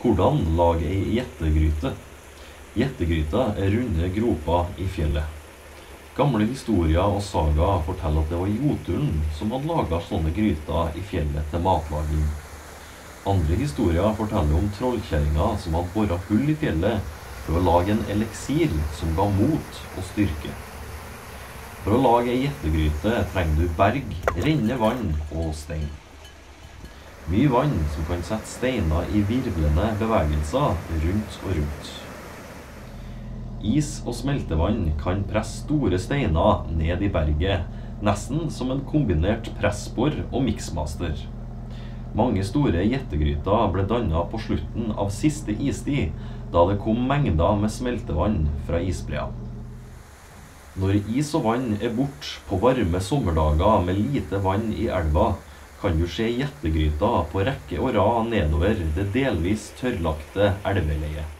Hvordan lage ei gjettegryte? Gjettegryta er runde groper i fjellet. Gamle historier og sagaer forteller at det var Jotunen som hadde laga sånne gryter i fjellet til matlaging. Andre historier forteller om trollkjerringa som hadde bora hull i fjellet for å lage en eliksir som ga mot og styrke. For å lage ei gjettegryte trenger du berg, rennende vann og stein. Mye vann som kan sette steiner i virvlende bevegelser rundt og rundt. Is og smeltevann kan presse store steiner ned i berget, nesten som en kombinert pressbor og miksmaster. Mange store gjettegryter ble danna på slutten av siste istid, da det kom mengder med smeltevann fra isbrea. Når is og vann er borte på varme sommerdager med lite vann i elva, kan du se gjettegryta på rekke og rad nedover det delvis tørrlagte elveleiet.